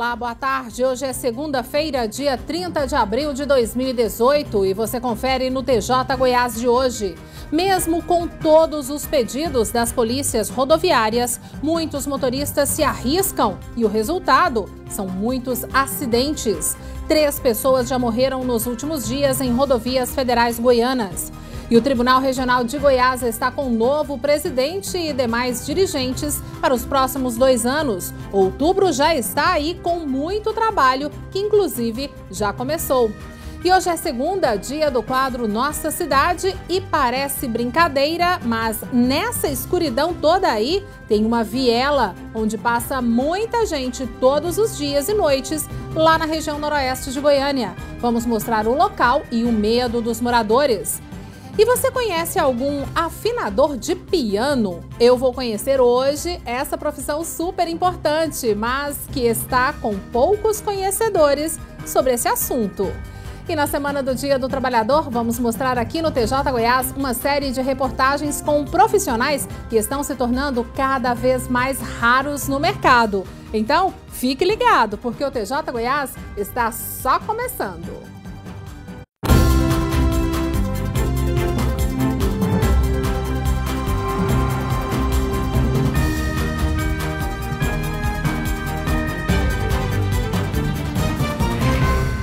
Olá, boa tarde. Hoje é segunda-feira, dia 30 de abril de 2018 e você confere no TJ Goiás de hoje. Mesmo com todos os pedidos das polícias rodoviárias, muitos motoristas se arriscam e o resultado são muitos acidentes. Três pessoas já morreram nos últimos dias em rodovias federais goianas. E o Tribunal Regional de Goiás está com um novo presidente e demais dirigentes para os próximos dois anos. Outubro já está aí com muito trabalho, que inclusive já começou. E hoje é segunda, dia do quadro Nossa Cidade e parece brincadeira, mas nessa escuridão toda aí tem uma viela onde passa muita gente todos os dias e noites lá na região noroeste de Goiânia. Vamos mostrar o local e o medo dos moradores. E você conhece algum afinador de piano? Eu vou conhecer hoje essa profissão super importante, mas que está com poucos conhecedores sobre esse assunto. E na Semana do Dia do Trabalhador, vamos mostrar aqui no TJ Goiás uma série de reportagens com profissionais que estão se tornando cada vez mais raros no mercado. Então, fique ligado, porque o TJ Goiás está só começando.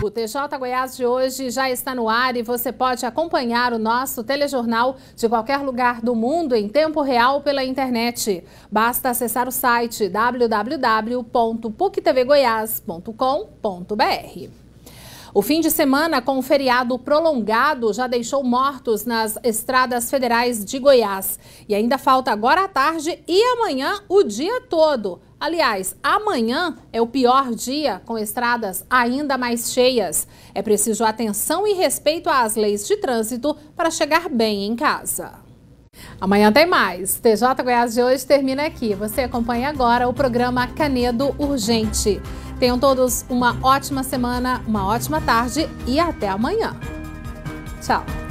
O TJ Goiás de hoje já está no ar e você pode acompanhar o nosso telejornal de qualquer lugar do mundo em tempo real pela internet. Basta acessar o site www.puctvgoias.com.br. O fim de semana com o feriado prolongado já deixou mortos nas estradas federais de Goiás. E ainda falta agora à tarde e amanhã o dia todo. Aliás, amanhã é o pior dia com estradas ainda mais cheias. É preciso atenção e respeito às leis de trânsito para chegar bem em casa. Amanhã tem mais. TJ Goiás de hoje termina aqui. Você acompanha agora o programa Canedo Urgente. Tenham todos uma ótima semana, uma ótima tarde e até amanhã. Tchau.